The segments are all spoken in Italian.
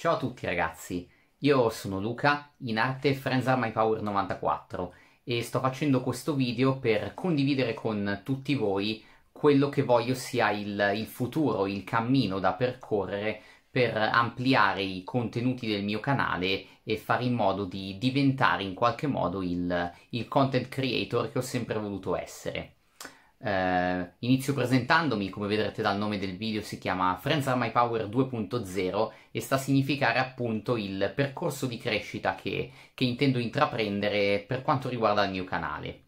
Ciao a tutti ragazzi, io sono Luca, in arte Friends Are My Power 94 e sto facendo questo video per condividere con tutti voi quello che voglio sia il, il futuro, il cammino da percorrere per ampliare i contenuti del mio canale e fare in modo di diventare in qualche modo il, il content creator che ho sempre voluto essere. Uh, inizio presentandomi, come vedrete dal nome del video si chiama Friends Are My Power 2.0 e sta a significare appunto il percorso di crescita che, che intendo intraprendere per quanto riguarda il mio canale.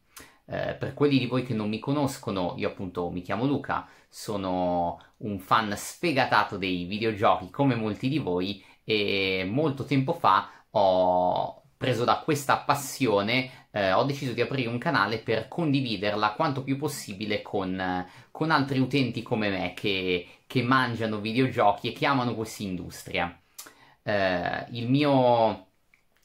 Uh, per quelli di voi che non mi conoscono, io appunto mi chiamo Luca, sono un fan sfegatato dei videogiochi come molti di voi e molto tempo fa ho preso da questa passione, eh, ho deciso di aprire un canale per condividerla quanto più possibile con, eh, con altri utenti come me che, che, mangiano videogiochi e che amano questa industria. Eh, il mio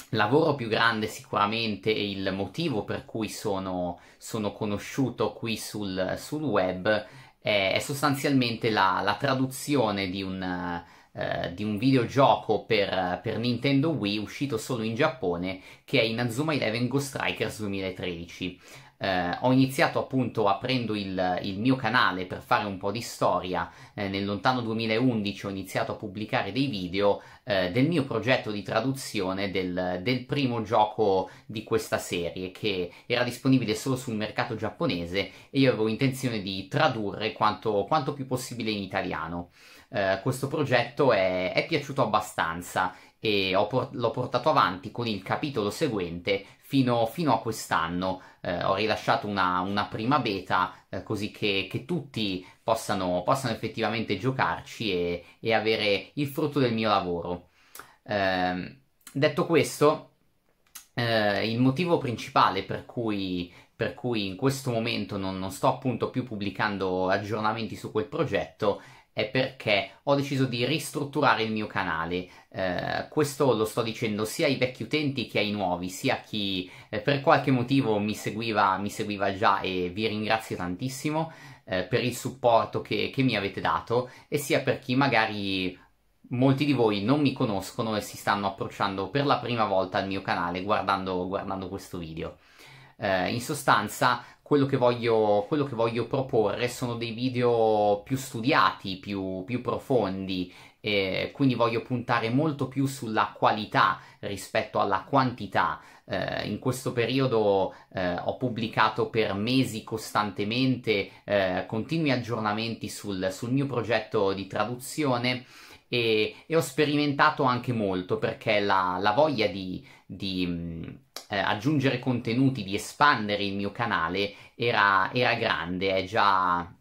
lavoro più grande sicuramente e il motivo per cui sono, sono conosciuto qui sul, sul web è, è sostanzialmente la, la, traduzione di un eh, di un videogioco per, per, Nintendo Wii uscito solo in Giappone che è Inazuma Eleven Ghost Strikers 2013. Eh, ho iniziato appunto aprendo il, il, mio canale per fare un po' di storia. Eh, nel lontano 2011 ho iniziato a pubblicare dei video eh, del mio progetto di traduzione del, del, primo gioco di questa serie che era disponibile solo sul mercato giapponese e io avevo intenzione di tradurre quanto, quanto più possibile in italiano. Eh, questo progetto è, è, piaciuto abbastanza e por- l'ho portato avanti con il capitolo seguente fino, fino a quest'anno. Eh, ho rilasciato una, una prima beta eh, così che, che tutti possano, possano, effettivamente giocarci e, e, avere il frutto del mio lavoro. Ehm, detto questo, eh, il motivo principale per cui, per cui in questo momento non, non, sto appunto più pubblicando aggiornamenti su quel progetto è perché ho deciso di ristrutturare il mio canale. Eh, questo lo sto dicendo sia ai vecchi utenti che ai nuovi, sia a chi eh, per qualche motivo mi seguiva, mi seguiva, già e vi ringrazio tantissimo eh, per il supporto che, che mi avete dato e sia per chi magari molti di voi non mi conoscono e si stanno approcciando per la prima volta al mio canale guardando, guardando questo video. Eh, in sostanza, quello che, voglio, quello che voglio proporre sono dei video più studiati, più, più profondi, e quindi voglio puntare molto più sulla qualità rispetto alla quantità. Eh, in questo periodo eh, ho pubblicato per mesi costantemente eh, continui aggiornamenti sul, sul, mio progetto di traduzione e, e, ho sperimentato anche molto perché la, la voglia di, di eh, aggiungere contenuti, di espandere il mio canale era, era grande, già,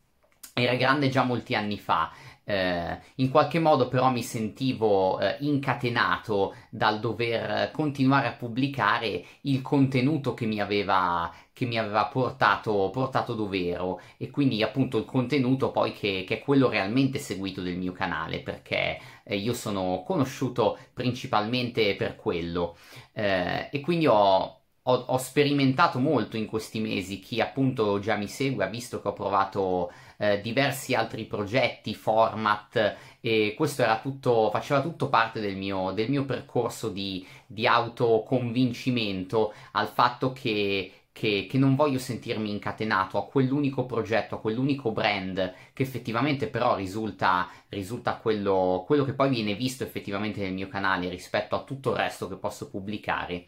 era grande già molti anni fa. Eh, in qualche modo però mi sentivo eh, incatenato dal dover continuare a pubblicare il contenuto che mi aveva, che mi aveva portato, portato dov'ero. E quindi appunto il contenuto poi che, che, è quello realmente seguito del mio canale perché eh, io sono conosciuto principalmente per quello. Eh, e quindi ho ho, ho, sperimentato molto in questi mesi, chi appunto già mi segue ha visto che ho provato eh, diversi altri progetti, format e questo era tutto, faceva tutto parte del mio, del mio percorso di, di autoconvincimento al fatto che che, che, non voglio sentirmi incatenato a quell'unico progetto, a quell'unico brand che effettivamente però risulta, risulta quello, quello, che poi viene visto effettivamente nel mio canale rispetto a tutto il resto che posso pubblicare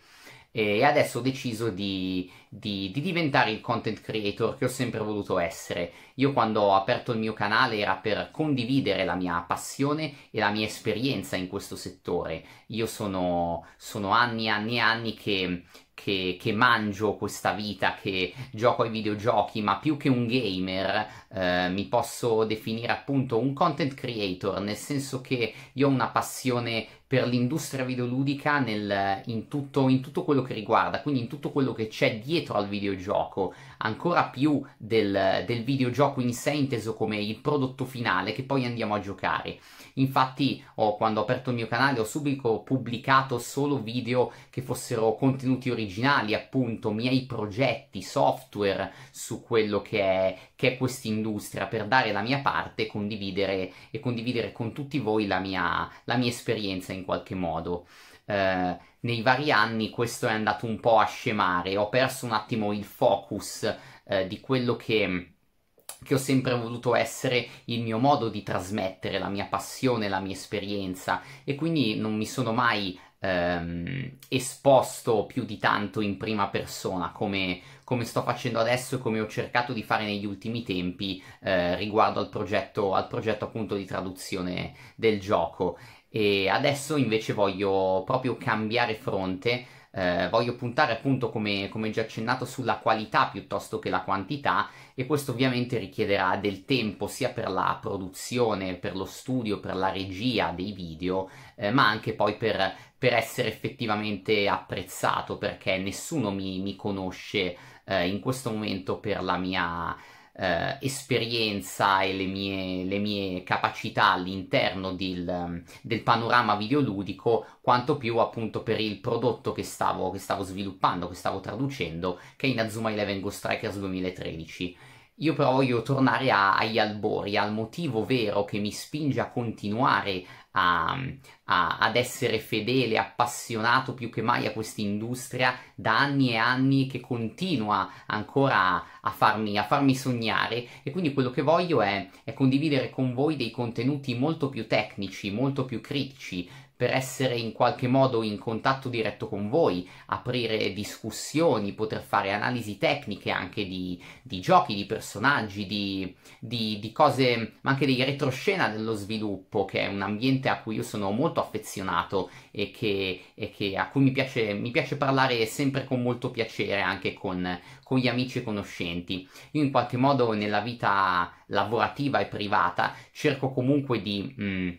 e adesso ho deciso di, di, di, diventare il content creator che ho sempre voluto essere. Io quando ho aperto il mio canale era per condividere la mia passione e la mia esperienza in questo settore. Io sono, sono anni e anni e anni che che, che, mangio questa vita, che gioco ai videogiochi, ma più che un gamer eh, mi posso definire appunto un content creator, nel senso che io ho una passione per l'industria videoludica nel, in, tutto, in, tutto, quello che riguarda, quindi in tutto quello che c'è dietro al videogioco, ancora più del, del videogioco in sé inteso come il prodotto finale che poi andiamo a giocare. Infatti, ho, quando ho aperto il mio canale, ho subito pubblicato solo video che fossero contenuti originali, appunto, miei progetti, software su quello che è, che è questa industria per dare la mia parte e condividere, e condividere con tutti voi la mia, la mia esperienza in qualche modo. Eh, nei vari anni questo è andato un po' a scemare, ho perso un attimo il focus eh, di quello che che ho sempre voluto essere il mio modo di trasmettere la mia passione, la mia esperienza e quindi non mi sono mai ehm, esposto più di tanto in prima persona come, come, sto facendo adesso e come ho cercato di fare negli ultimi tempi eh, riguardo al progetto, al progetto appunto di traduzione del gioco. E adesso invece voglio proprio cambiare fronte eh, voglio puntare appunto come, come, già accennato sulla qualità piuttosto che la quantità e questo ovviamente richiederà del tempo sia per la produzione, per lo studio, per la regia dei video, eh, ma anche poi per, per, essere effettivamente apprezzato perché nessuno mi, mi conosce eh, in questo momento per la mia eh, esperienza e le mie, le mie capacità all'interno del, del, panorama videoludico, quanto più appunto per il prodotto che stavo, che stavo sviluppando, che stavo traducendo, che è Inazuma Eleven Ghost Strikers 2013. Io però voglio tornare a, agli albori, al motivo vero che mi spinge a continuare a, a, ad essere fedele, appassionato più che mai a questa industria da anni e anni che continua ancora a farmi, a farmi sognare. E quindi quello che voglio è, è condividere con voi dei contenuti molto più tecnici, molto più critici, per essere in qualche modo in contatto diretto con voi, aprire discussioni, poter fare analisi tecniche anche di, di giochi, di personaggi, di, di, di, cose, ma anche di retroscena dello sviluppo, che è un ambiente a cui io sono molto affezionato e, che, e che a cui mi piace, mi piace, parlare sempre con molto piacere anche con, con gli amici e conoscenti. Io in qualche modo nella vita lavorativa e privata cerco comunque di... Mh, mm,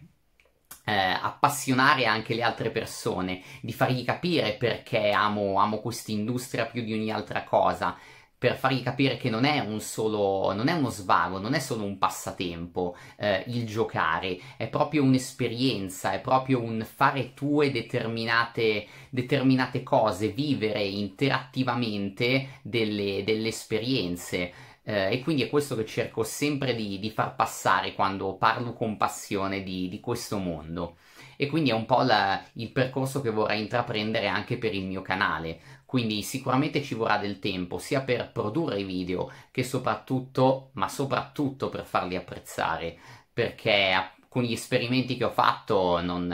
eh, appassionare anche le altre persone, di fargli capire perché amo, amo questa industria più di ogni altra cosa, per fargli capire che non è un solo, non è uno svago, non è solo un passatempo eh, il giocare, è proprio un'esperienza, è proprio un fare tue determinate, determinate cose, vivere interattivamente delle, delle esperienze. Eh, e quindi è questo che cerco sempre di, di, far passare quando parlo con passione di, di questo mondo. E quindi è un po' la, il percorso che vorrei intraprendere anche per il mio canale. Quindi sicuramente ci vorrà del tempo, sia per produrre i video, che soprattutto, ma soprattutto per farli apprezzare, perché con gli esperimenti che ho fatto non,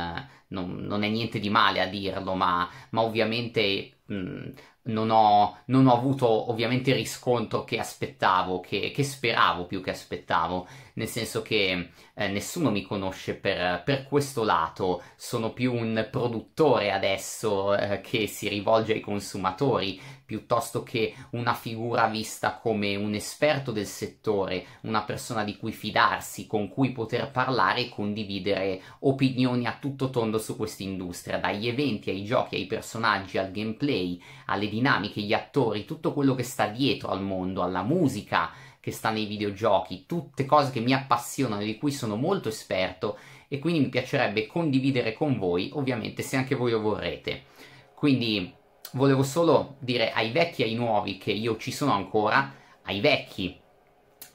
non, non è niente di male a dirlo, ma, ma ovviamente mh, non ho, non ho, avuto ovviamente il riscontro che aspettavo, che, che, speravo più che aspettavo, nel senso che eh, nessuno mi conosce per, per, questo lato, sono più un produttore adesso eh, che si rivolge ai consumatori, piuttosto che una figura vista come un esperto del settore, una persona di cui fidarsi, con cui poter parlare e condividere opinioni a tutto tondo su questa industria, dagli eventi ai giochi, ai personaggi, al gameplay, alle dinamiche, gli attori, tutto quello che sta dietro al mondo, alla musica che sta nei videogiochi, tutte cose che mi appassionano e di cui sono molto esperto e quindi mi piacerebbe condividere con voi, ovviamente se anche voi lo vorrete. Quindi volevo solo dire ai vecchi e ai nuovi che io ci sono ancora, ai vecchi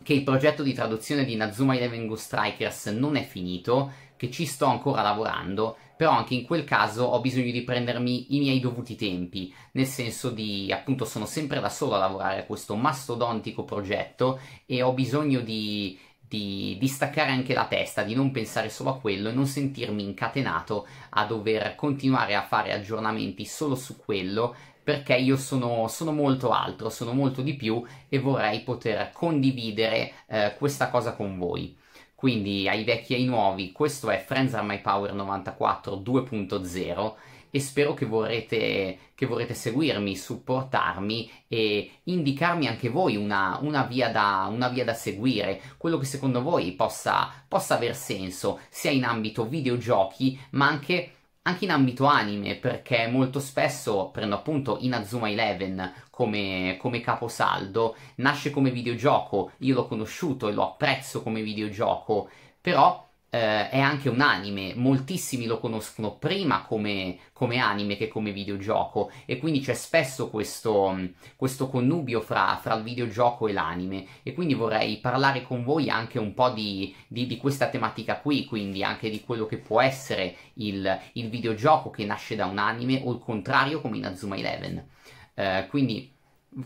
che il progetto di traduzione di Nazuma Eleven Ghost Strikers non è finito, che ci sto ancora lavorando, però anche in quel caso ho bisogno di prendermi i miei dovuti tempi, nel senso di appunto sono sempre da solo a lavorare a questo mastodontico progetto e ho bisogno di, di, di, staccare anche la testa, di non pensare solo a quello e non sentirmi incatenato a dover continuare a fare aggiornamenti solo su quello perché io sono, sono molto altro, sono molto di più e vorrei poter condividere eh, questa cosa con voi. Quindi ai vecchi e ai nuovi, questo è Friends Are My Power 94 2.0 e spero che vorrete, che vorrete, seguirmi, supportarmi e indicarmi anche voi una, una, via da, una, via da, seguire, quello che secondo voi possa, possa aver senso, sia in ambito videogiochi ma anche anche in ambito anime, perché molto spesso prendo appunto Inazuma Eleven come, come caposaldo, nasce come videogioco, io l'ho conosciuto e lo apprezzo come videogioco, però eh, è anche un anime, moltissimi lo conoscono prima come, come, anime che come videogioco. E quindi c'è spesso questo, questo connubio fra, fra, il videogioco e l'anime. E quindi vorrei parlare con voi anche un po' di, di, di questa tematica qui, quindi anche di quello che può essere il, il, videogioco che nasce da un anime o il contrario come in Azuma Eleven. Eh, quindi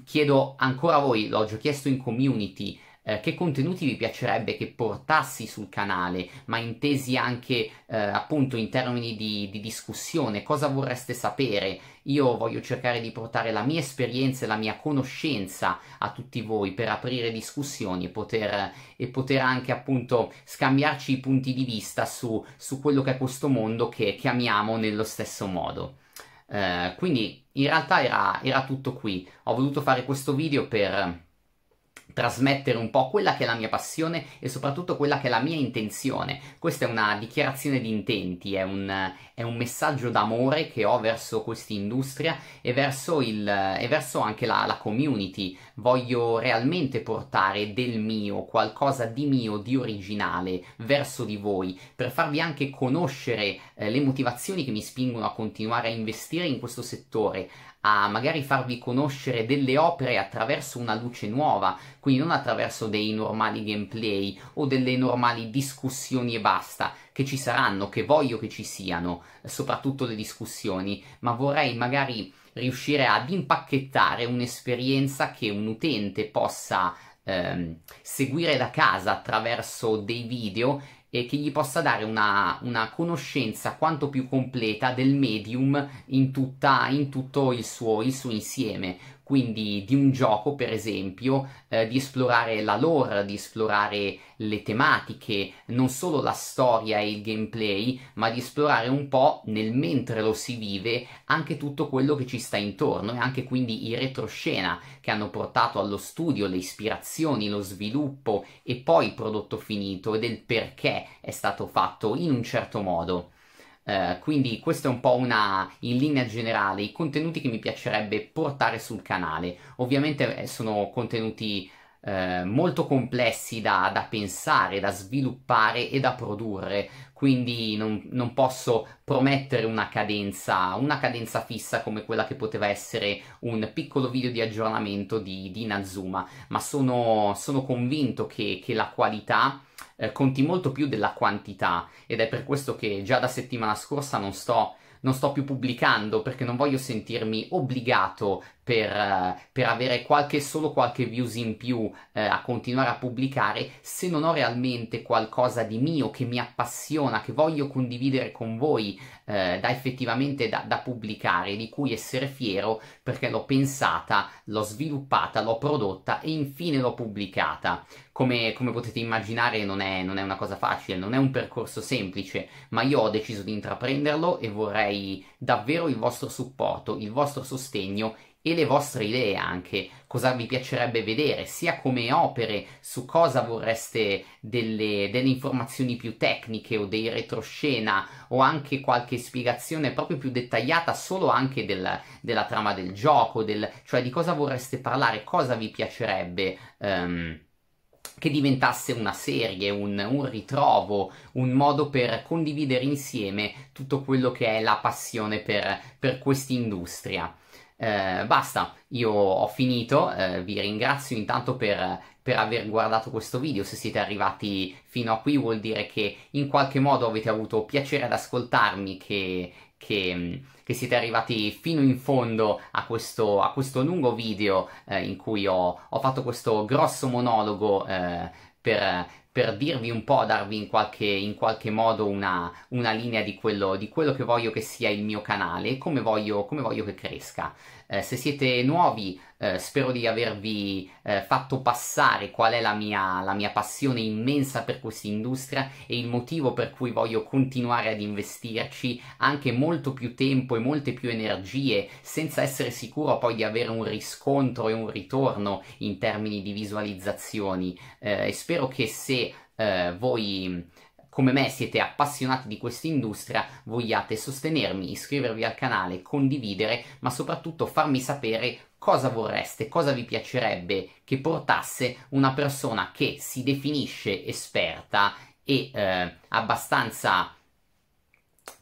chiedo ancora a voi, l'ho già chiesto in community, eh, che contenuti vi piacerebbe che portassi sul canale, ma intesi anche eh, appunto in termini di, di, discussione, cosa vorreste sapere? Io voglio cercare di portare la mia esperienza e la mia conoscenza a tutti voi per aprire discussioni e poter, e poter anche appunto scambiarci i punti di vista su, su quello che è questo mondo che chiamiamo nello stesso modo. Uh, quindi in realtà era, era tutto qui. Ho voluto fare questo video per trasmettere un po' quella che è la mia passione e soprattutto quella che è la mia intenzione. Questa è una dichiarazione di intenti, è un, è un messaggio d'amore che ho verso questa industria e verso, il, e verso anche la, la, community. Voglio realmente portare del mio, qualcosa di mio, di originale, verso di voi, per farvi anche conoscere eh, le motivazioni che mi spingono a continuare a investire in questo settore, a magari farvi conoscere delle opere attraverso una luce nuova, quindi non attraverso dei normali gameplay o delle normali discussioni e basta, che ci saranno, che voglio che ci siano, soprattutto le discussioni, ma vorrei magari riuscire ad impacchettare un'esperienza che un utente possa ehm, seguire da casa attraverso dei video e che gli possa dare una, una conoscenza quanto più completa del medium in, tutta, in tutto il suo, il suo insieme quindi di un gioco per esempio, eh, di esplorare la lore, di esplorare le tematiche, non solo la storia e il gameplay, ma di esplorare un po' nel mentre lo si vive anche tutto quello che ci sta intorno e anche quindi i retroscena che hanno portato allo studio, le ispirazioni, lo sviluppo e poi il prodotto finito e del perché è stato fatto in un certo modo. Uh, quindi questo è un po' una in linea generale i contenuti che mi piacerebbe portare sul canale. Ovviamente eh, sono contenuti uh, molto complessi da, da, pensare, da sviluppare e da produrre. Quindi non, non, posso promettere una cadenza, una cadenza fissa come quella che poteva essere un piccolo video di aggiornamento di, di Inazuma ma sono, sono convinto che, che la qualità eh, conti molto più della quantità. Ed è per questo che già da settimana scorsa non sto, non sto più pubblicando perché non voglio sentirmi obbligato per, uh, per, avere qualche, solo qualche views in più uh, a continuare a pubblicare se non ho realmente qualcosa di mio che mi appassiona, che voglio condividere con voi uh, da effettivamente da, da, pubblicare, di cui essere fiero perché l'ho pensata, l'ho sviluppata, l'ho prodotta e infine l'ho pubblicata. Come, come potete immaginare non è, non è una cosa facile, non è un percorso semplice, ma io ho deciso di intraprenderlo e vorrei davvero il vostro supporto, il vostro sostegno e le vostre idee anche, cosa vi piacerebbe vedere, sia come opere, su cosa vorreste delle, delle informazioni più tecniche o dei retroscena o anche qualche spiegazione proprio più dettagliata solo anche del, della trama del gioco, del, cioè di cosa vorreste parlare, cosa vi piacerebbe. Um, che diventasse una serie, un, un, ritrovo, un modo per condividere insieme tutto quello che è la passione per, per quest'industria. Eh, basta, io ho finito, eh, vi ringrazio intanto per, per, aver guardato questo video, se siete arrivati fino a qui vuol dire che in qualche modo avete avuto piacere ad ascoltarmi, che, che, che siete arrivati fino in fondo a questo, a questo lungo video eh, in cui ho, ho, fatto questo grosso monologo eh, per, per dirvi un po', darvi in qualche, in qualche modo una, una linea di quello, di quello, che voglio che sia il mio canale come voglio, come voglio che cresca. Eh, se siete nuovi, eh, spero di avervi eh, fatto passare qual è la mia, la mia passione immensa per questa industria e il motivo per cui voglio continuare ad investirci anche molto più tempo e molte più energie senza essere sicuro poi di avere un riscontro e un ritorno in termini di visualizzazioni. Eh, e spero che se eh, voi come me siete appassionati di questa industria, vogliate sostenermi, iscrivervi al canale, condividere, ma soprattutto farmi sapere cosa vorreste, cosa vi piacerebbe che portasse una persona che si definisce esperta e eh, abbastanza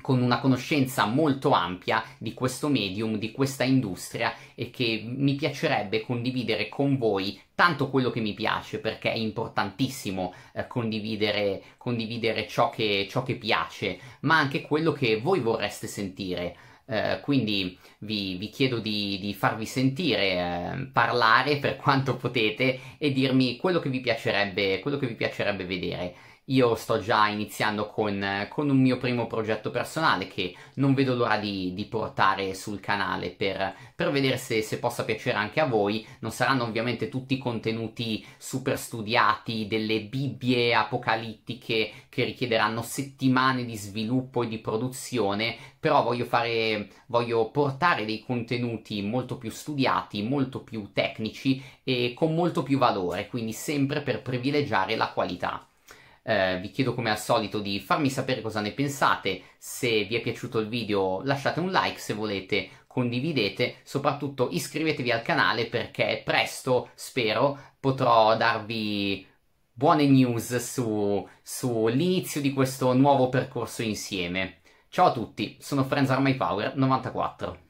con una conoscenza molto ampia di questo medium, di questa industria e che mi piacerebbe condividere con voi tanto quello che mi piace perché è importantissimo eh, condividere, condividere ciò, che, ciò che piace, ma anche quello che voi vorreste sentire. Uh, quindi vi, vi, chiedo di, di farvi sentire, uh, parlare per quanto potete e dirmi quello che vi piacerebbe, quello che vi piacerebbe vedere. Io sto già iniziando con, con, un mio primo progetto personale che non vedo l'ora di, di portare sul canale per, per vedere se, se, possa piacere anche a voi. Non saranno ovviamente tutti contenuti super studiati, delle bibbie apocalittiche che richiederanno settimane di sviluppo e di produzione, però voglio, fare, voglio portare dei contenuti molto più studiati, molto più tecnici e con molto più valore, quindi sempre per privilegiare la qualità. Eh, vi chiedo come al solito di farmi sapere cosa ne pensate, se vi è piaciuto il video lasciate un like, se volete condividete, soprattutto iscrivetevi al canale perché presto, spero, potrò darvi buone news sull'inizio su di questo nuovo percorso insieme. Ciao a tutti, sono Friends Are My Power 94.